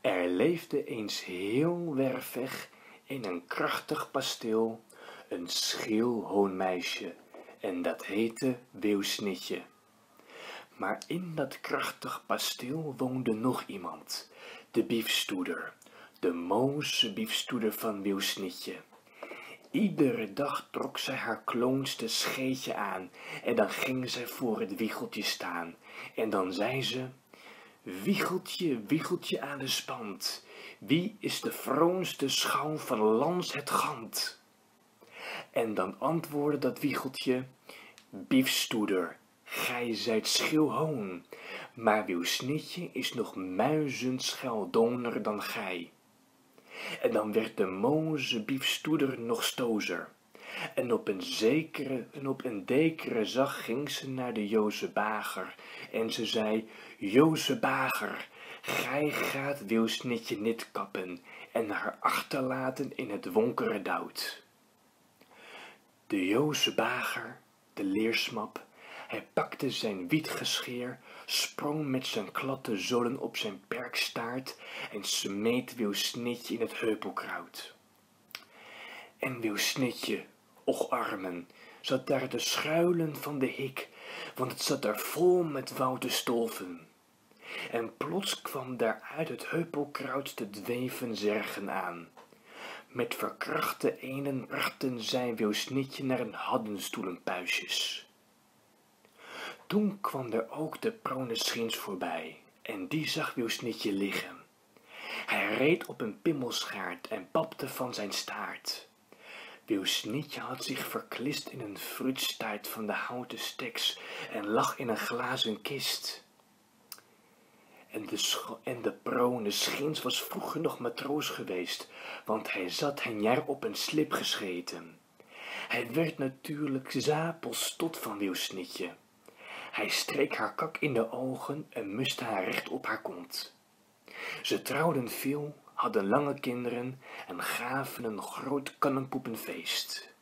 Er leefde eens heel ver weg in een krachtig pasteel een scheel hoonmeisje en dat heette Weeuwsnitje. Maar in dat krachtig pasteel woonde nog iemand, de biefstoeder, de mooze biefstoeder van Weeuwsnitje. Iedere dag trok zij haar kloonste scheetje aan en dan ging zij voor het wiegeltje staan en dan zei ze Wiegeltje, wiegeltje aan de spand, wie is de vroonste schouw van Lans het Gant? En dan antwoordde dat wiegeltje, biefstoeder, gij zijt schilhoon, maar uw snitje is nog muizenscheldoner dan gij. En dan werd de mooze biefstoeder nog stozer. En op een zekere en op een dekere zag ging ze naar de Joze Bager. En ze zei, Joze Bager, gij gaat Wilsnitje niet kappen en haar achterlaten in het wonkere dout. De Joze Bager, de leersmap, hij pakte zijn wietgescheer, sprong met zijn klatte zolen op zijn perkstaart en smeet Wilsnitje in het heupelkruid. En Wilsnitje, och armen, zat daar te schuilen van de hik, want het zat daar vol met wouden stolven. En plots kwam daar uit het heupelkruid te dweven zergen aan. Met verkrachte enen brachten zij Wilsnitje naar een haddenstoelenpuisjes. Toen kwam er ook de prone schins voorbij, en die zag Wilsnitje liggen. Hij reed op een pimmelschaart en papte van zijn staart. Wilsnitje had zich verklist in een fruitstaart van de houten steks en lag in een glazen kist. En de, en de prone schins was vroeger nog matroos geweest, want hij zat hen jaar op een slip gescheten. Hij werd natuurlijk zapelstot van Wilsnitje. Hij streek haar kak in de ogen en muste haar recht op haar kont. Ze trouwden veel, hadden lange kinderen en gaven een groot kannenpoepenfeest.